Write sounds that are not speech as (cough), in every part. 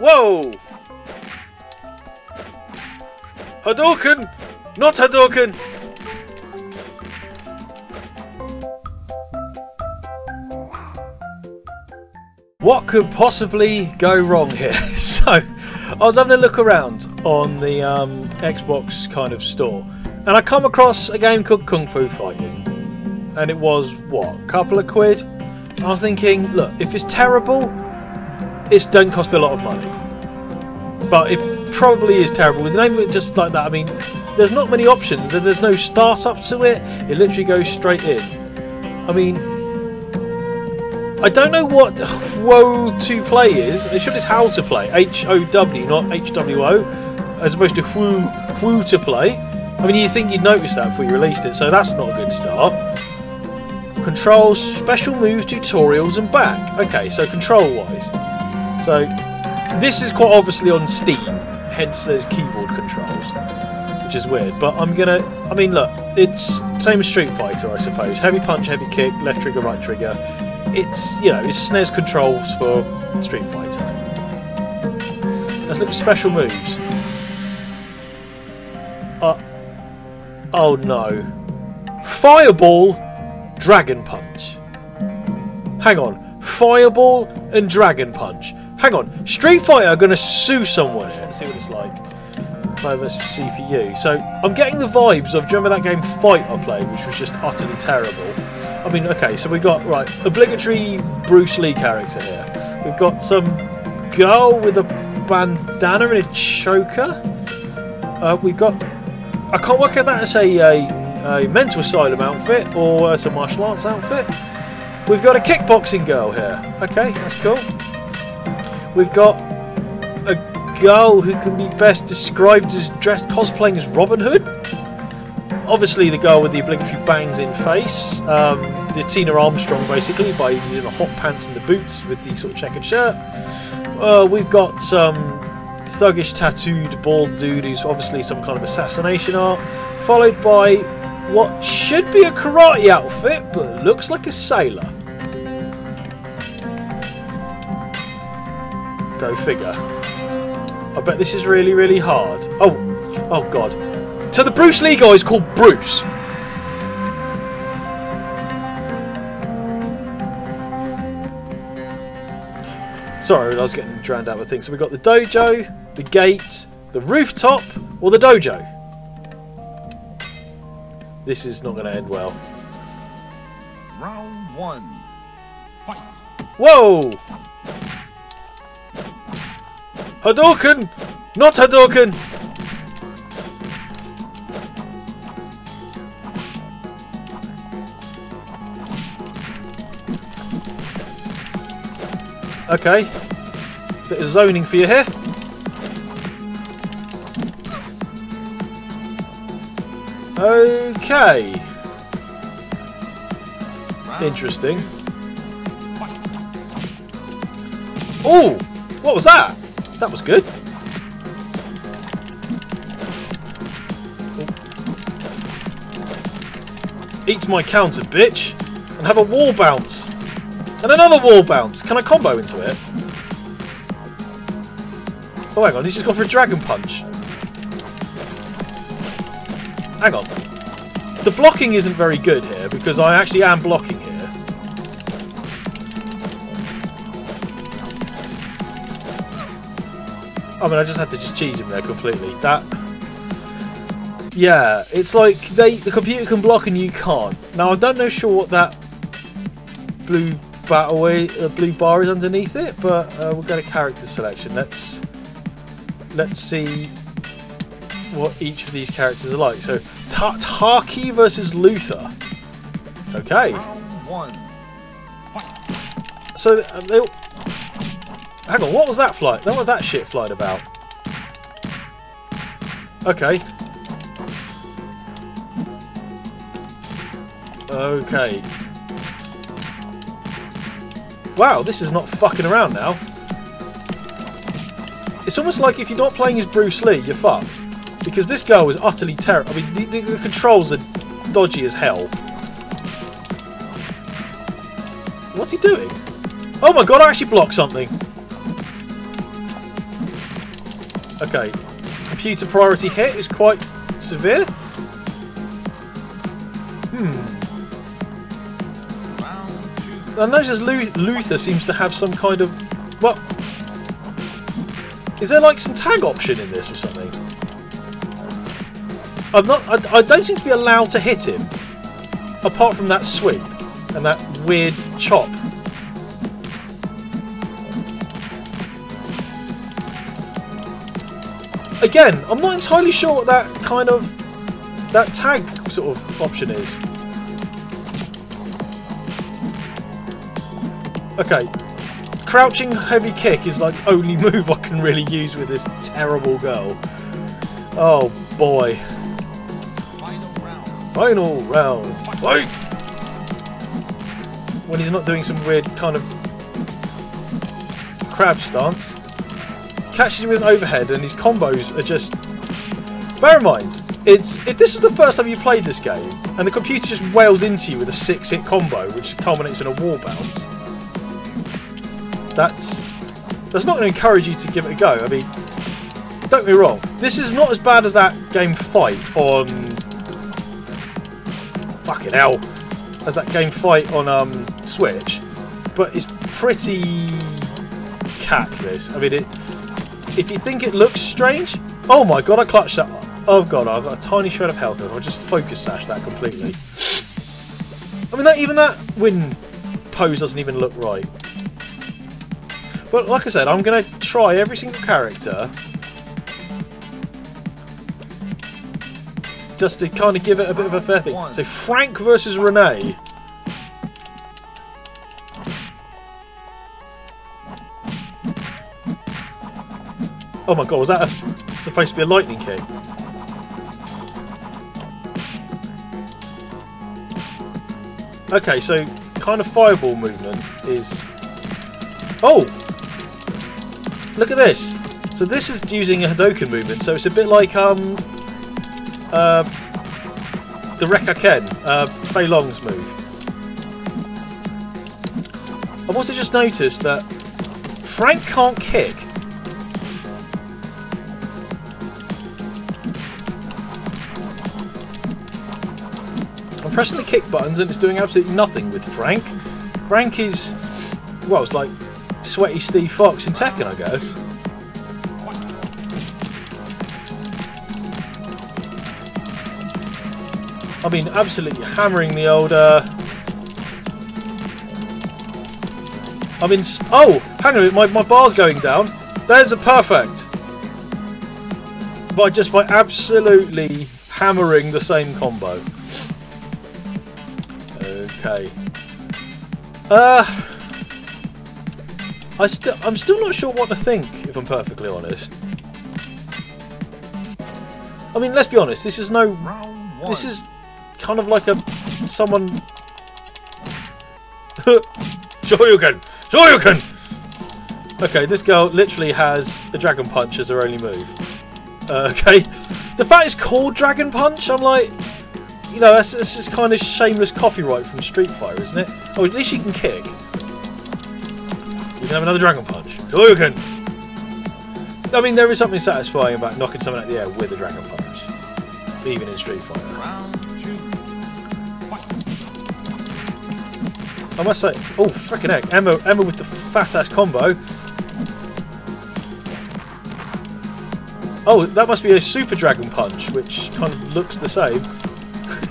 Whoa! Hadouken! Not Hadouken! What could possibly go wrong here? (laughs) so, I was having a look around on the um, Xbox kind of store, and I come across a game called Kung Fu Fighting, and it was what, a couple of quid? I was thinking, look, if it's terrible, it don't cost me a lot of money, but it probably is terrible. With the name of it just like that, I mean, there's not many options. There's no startup to it. It literally goes straight in. I mean, I don't know what (sighs) woe to play is. It should is how to play. H O W, not H W O, as opposed to who who to play. I mean, you think you'd notice that before you released it, so that's not a good start. Controls, special moves, tutorials, and back. Okay, so control wise. So this is quite obviously on Steam, hence there's keyboard controls, which is weird. But I'm gonna. I mean, look, it's same as Street Fighter, I suppose. Heavy punch, heavy kick, left trigger, right trigger it's you know it's SNES controls for Street Fighter. Let's look at special moves. Uh, oh no. Fireball, Dragon Punch. Hang on. Fireball and Dragon Punch. Hang on. Street Fighter are going to sue someone. Let's see what it's like. Play versus CPU. So I'm getting the vibes of. Do you remember that game Fight I played, which was just utterly terrible? I mean, okay, so we've got, right, obligatory Bruce Lee character here. We've got some girl with a bandana and a choker. Uh, we've got, I can't work out that as a, a, a mental asylum outfit or as a martial arts outfit. We've got a kickboxing girl here. Okay, that's cool. We've got a girl who can be best described as dressed cosplaying as Robin Hood obviously the girl with the obligatory bangs in face, um, the Tina Armstrong basically by using the hot pants and the boots with the sort of checkered shirt. Uh, we've got some thuggish tattooed bald dude who's obviously some kind of assassination art, followed by what should be a karate outfit but looks like a sailor. Go figure. I bet this is really, really hard. Oh, oh god. So the Bruce Lee guy is called Bruce. Sorry, I was getting drowned out with things. So we've got the dojo, the gate, the rooftop, or the dojo. This is not going to end well. Round one. Fight. Whoa! Hadouken! Not Hadouken! Okay. Bit of zoning for you here. Okay. Interesting. Oh! What was that? That was good. Eats my counter, bitch. And have a wall bounce. And another wall bounce. Can I combo into it? Oh, hang on. He's just gone for a dragon punch. Hang on. The blocking isn't very good here because I actually am blocking here. I mean, I just had to just cheese him there completely. That... Yeah, it's like they the computer can block and you can't. Now, I don't know sure what that blue battle uh, blue bar is underneath it, but uh, we'll go to character selection. Let's let's see what each of these characters are like. So Taki versus Luther. Okay. One. So uh, they, hang on, what was that flight? What was that shit flight about? Okay. Okay. Wow, this is not fucking around now. It's almost like if you're not playing as Bruce Lee, you're fucked. Because this girl is utterly terrible. I mean, the, the, the controls are dodgy as hell. What's he doing? Oh my god, I actually blocked something. Okay. Computer priority hit is quite severe. Two. I notice Lu- Luther seems to have some kind of... Well... Is there like some tag option in this or something? I'm not... I, I don't seem to be allowed to hit him. Apart from that sweep. And that weird chop. Again, I'm not entirely sure what that kind of... That tag sort of option is. Okay. Crouching heavy kick is like only (laughs) move I can really use with this terrible girl. Oh boy. Final round. Final round. When he's not doing some weird kind of crab stance. Catches him with an overhead and his combos are just Bear in mind, it's if this is the first time you played this game and the computer just wails into you with a six hit combo which culminates in a wall bounce. That's that's not going to encourage you to give it a go. I mean, don't get me wrong, this is not as bad as that game Fight on fucking hell, as that game Fight on um, Switch, but it's pretty cack. This, I mean, it. If you think it looks strange, oh my god, I clutched that. Oh god, I've got a tiny shred of health, I'll just focus sash that completely. I mean, that even that win pose doesn't even look right. But like I said, I'm going to try every single character. Just to kind of give it a bit of a fair thing. So Frank versus Renee. Oh my god, was that a, supposed to be a lightning kick? Okay, so kind of fireball movement is... Oh! Look at this! So this is using a Hadouken movement, so it's a bit like um, uh, the Rekka Ken, uh, Fei Long's move. I've also just noticed that Frank can't kick. Pressing the kick buttons and it's doing absolutely nothing with Frank. Frank is, well, it's like sweaty Steve Fox in Tekken, I guess. I mean, absolutely hammering the old. Uh... I mean, oh, hang on my, my bar's going down. There's a perfect. By just by absolutely hammering the same combo. Okay. Uh, I still, I'm still not sure what to think, if I'm perfectly honest. I mean, let's be honest. This is no this is kind of like a someone. (laughs) Shoryuken! Shoryuken! Okay, this girl literally has a dragon punch as her only move. Uh, okay, the fact it's called Dragon Punch, I'm like, you know, that's, that's just kind of shameless copyright from Street Fighter, isn't it? Oh, at least you can kick. You can have another Dragon Punch. Shoryuken! I mean, there is something satisfying about knocking someone out of the air with a Dragon Punch, even in Street Fighter. I must say, oh freaking heck, Emma, Emma with the fat ass combo. Oh, that must be a Super Dragon Punch, which kind of looks the same.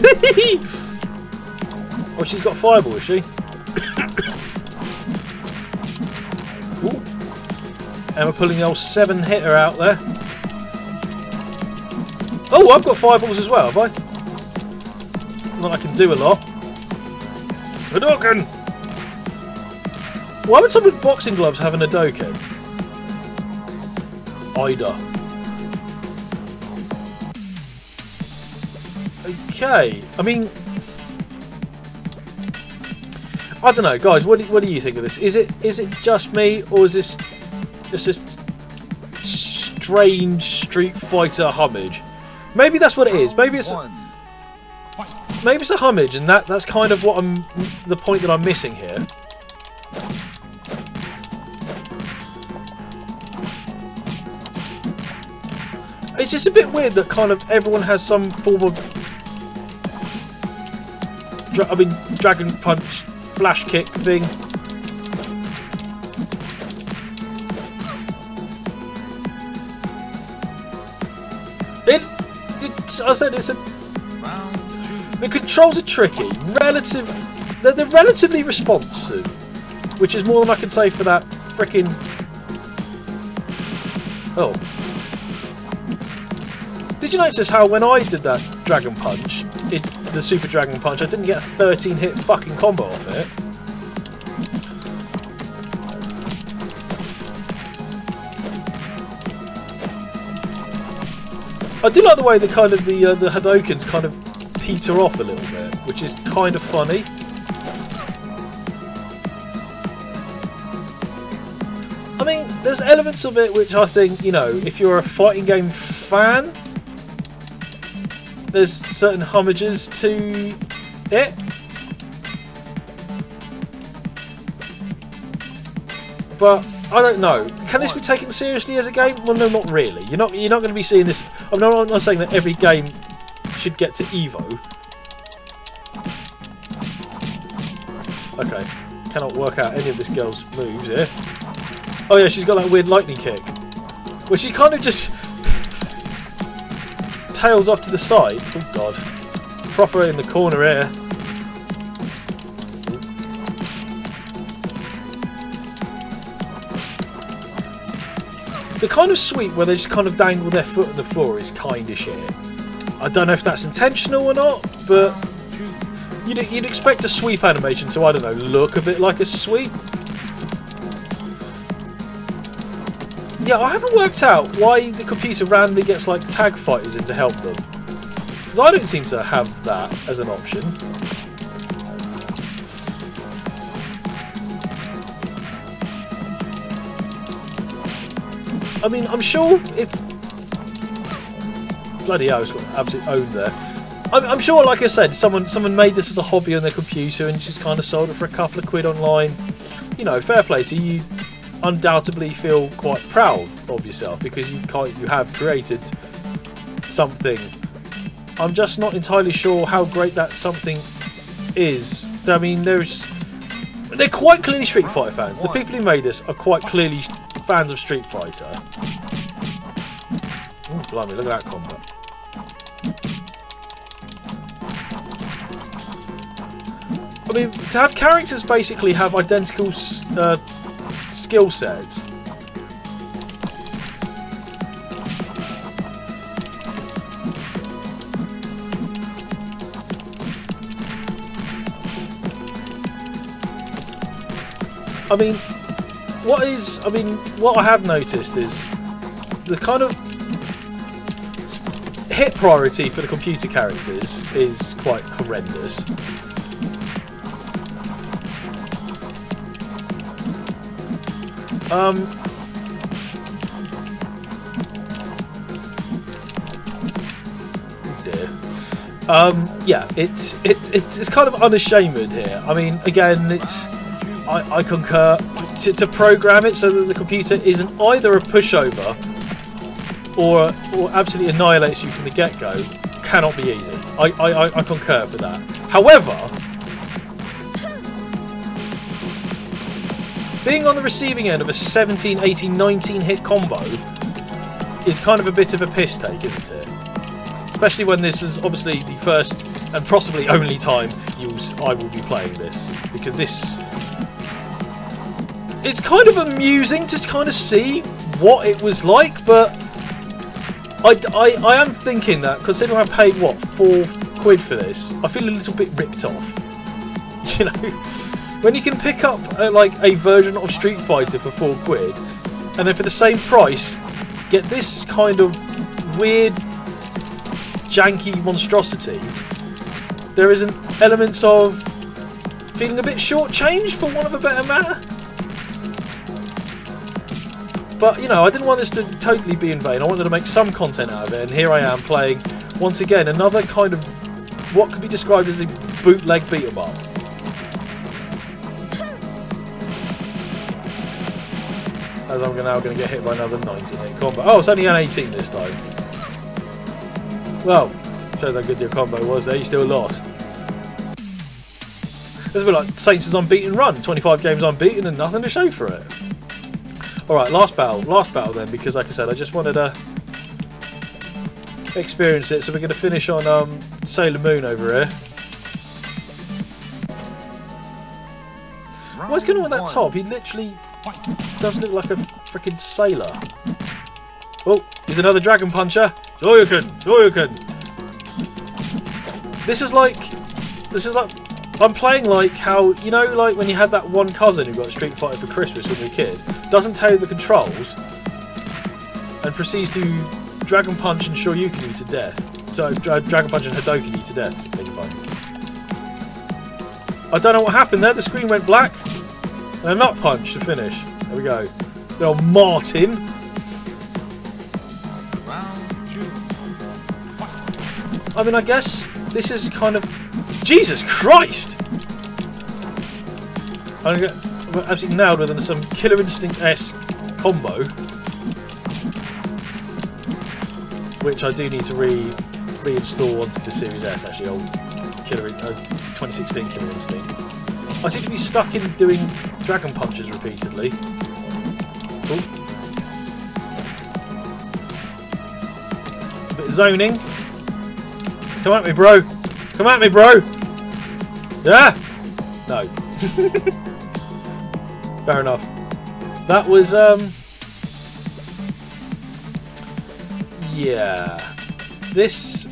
(laughs) oh, she's got Fireball, is she? (coughs) Ooh. Emma pulling the old seven hitter out there. Oh, I've got Fireballs as well, have I? Not I can do a lot. Hadouken! Why would someone with boxing gloves have an Hadouken? Ida. Okay, I mean... I don't know, guys. What do, what do you think of this? Is it is it just me, or is this just this strange Street Fighter homage? Maybe that's what it is. Maybe it's One. Maybe it's a homage, and that that's kind of what I'm the point that I'm missing here. it's just a bit weird that kind of everyone has some form of. I mean, dragon punch, flash kick thing. It, it's, I said it's a the controls are tricky. Relative, they're, they're relatively responsive, which is more than I can say for that freaking. Oh. Did you notice how when I did that Dragon Punch, the Super Dragon Punch, I didn't get a 13 hit fucking combo off it? I do like the way the kind of the uh, the Hadoukens kind of peter off a little bit, which is kind of funny. I mean, there's elements of it which I think, you know, if you're a fighting game fan, there's certain homages to it. But I don't know. Can this be taken seriously as a game? Well, no, not really. You're not. You're not going to be seeing this. I'm not, I'm not saying that every game should get to Evo. Okay, cannot work out any of this girl's moves here. Oh yeah, she's got that weird lightning kick, which she kind of just tails off to the side. Oh god, proper in the corner here. The kind of sweep where they just kind of dangle their foot on the floor is kind of shit. I don't know if that's intentional or not, but you'd, you'd expect a sweep animation to, I don't know, look a bit like a sweep. Yeah, I haven't worked out why the computer randomly gets like tag fighters in to help them. Because I don't seem to have that as an option. I mean, I'm sure if bloody hell, it's got absolute owned there. I'm, I'm sure, like I said, someone someone made this as a hobby on their computer and just kind of sold it for a couple of quid online. You know, fair play to you. Undoubtedly, feel quite proud of yourself because you can't, you have created something. I'm just not entirely sure how great that something is. I mean, there's they're quite clearly Street Fighter fans. The people who made this are quite clearly fans of Street Fighter. Ooh, blimey, look at that combat. I mean, to have characters basically have identical uh, skill sets. I mean, what is? I mean, what I have noticed is the kind of hit priority for the computer characters is quite horrendous. Um. Um, yeah, it's it's it's it's kind of unashamed here. I mean, again, it's I, I concur to, to program it so that the computer isn't either a pushover or or absolutely annihilates you from the get go. Cannot be easy. I, I, I- I concur for that. However, being on the receiving end of a 17, 18, 19 hit combo is kind of a bit of a piss take, isn't it? Especially when this is obviously the first and possibly only time you'll, I will be playing this. Because this. It's kind of amusing to kind of see what it was like, but. I, I, I am thinking that, considering I paid, what, four quid for this, I feel a little bit ripped off. (laughs) You know? When you can pick up uh, like a version of Street Fighter for four quid, and then for the same price, get this kind of weird, janky monstrosity, there is an element of feeling a bit shortchanged, for want of a better matter. But you know, I didn't want this to totally be in vain. I wanted to make some content out of it, and here I am playing once again another kind of what could be described as a bootleg beat 'em up. As I'm now going to get hit by another 19 hit combo. Oh, it's only an 18 this time. Well, shows how good your combo was there. You still lost. It's a bit like Saints' is unbeaten run. 25 games unbeaten and nothing to show for it. Alright, last battle. Last battle then, because like I said, I just wanted to experience it. So we're going to finish on um, Sailor Moon over here. What's going on with that top? He literally. Does look like a freaking sailor. Oh, he's another dragon puncher. Shoryuken, Shoryuken. This is like, this is like, I'm playing like how you know, like when you had that one cousin who got Street Fighter for Christmas when you were a kid, doesn't tell you the controls, and proceeds to dragon punch and Shoryuken you to death. So dra dragon punch and Hadouken you to death. I don't know what happened there. The screen went black. And a nut punch to finish. There we go. Good old Martin. I mean, I guess this is kind of. Jesus Christ! I'm gonna get absolutely nailed with some Killer Instinct esque combo. Which I do need to re reinstall onto the Series S, actually, old Killer, uh, 2016 Killer Instinct. I seem to be stuck in doing Dragon Punches repeatedly. A bit of zoning. Come at me, bro. Come at me, bro. Yeah. No. (laughs) Fair enough. That was um. Yeah. This.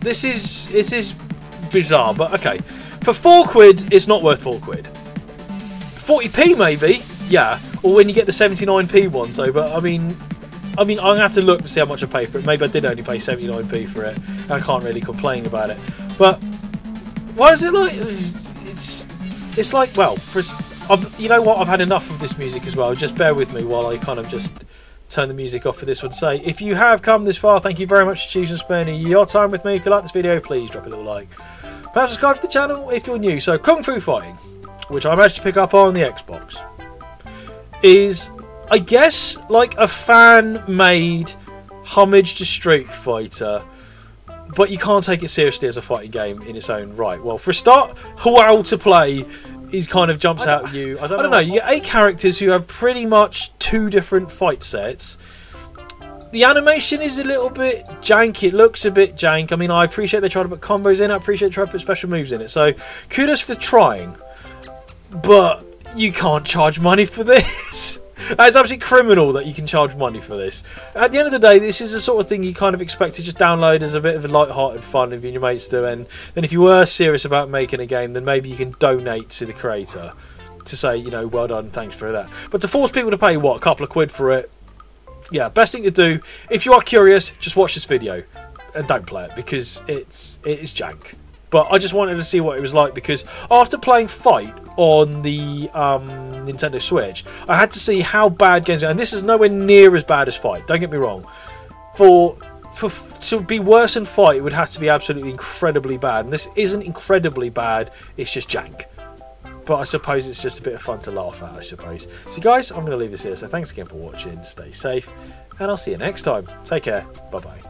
This is this is bizarre, but okay. For four quid, it's not worth four quid. 40p maybe, yeah. Or when you get the 79p one, so but I mean I mean, I'm gonna have to look to see how much I pay for it. Maybe I did only pay 79p for it. I can't really complain about it. But why is it like it's it's like well, for, you know what? I've had enough of this music as well. Just bear with me while I kind of just turn the music off for this one. Say, if you have come this far, thank you very much for choosing to spend your time with me. If you like this video, please drop a little like. Perhaps subscribe to the channel if you're new. So, Kung Fu Fighting, which I managed to pick up on the Xbox, is I guess like a fan made homage to Street Fighter, but you can't take it seriously as a fighting game in its own right. Well, for a start, how to play is kind of jumps out at you. (sighs) I don't, I don't know. You get eight characters who have pretty much two different fight sets. The animation is a little bit jank. It looks a bit jank. I mean, I appreciate they tried to put combos in. I appreciate they tried to put special moves in it. So, kudos for trying. But you can't charge money for this. (laughs) It's absolutely criminal that you can charge money for this. At the end of the day, this is the sort of thing you kind of expect to just download as a bit of a light-hearted fun if your mates do. And then if you were serious about making a game, then maybe you can donate to the creator to say, you know, well done, thanks for that. But to force people to pay, what, a couple of quid for it? Yeah, best thing to do, if you are curious, just watch this video and don't play it because it's it is jank. But I just wanted to see what it was like because after playing Fight on the um, Nintendo Switch, I had to see how bad games are. And this is nowhere near as bad as Fight, don't get me wrong. For for to be worse than Fight, it would have to be absolutely incredibly bad. And this isn't incredibly bad, it's just jank. But I suppose it's just a bit of fun to laugh at, I suppose. So guys, I'm going to leave this here. So thanks again for watching, stay safe, and I'll see you next time. Take care, bye-bye.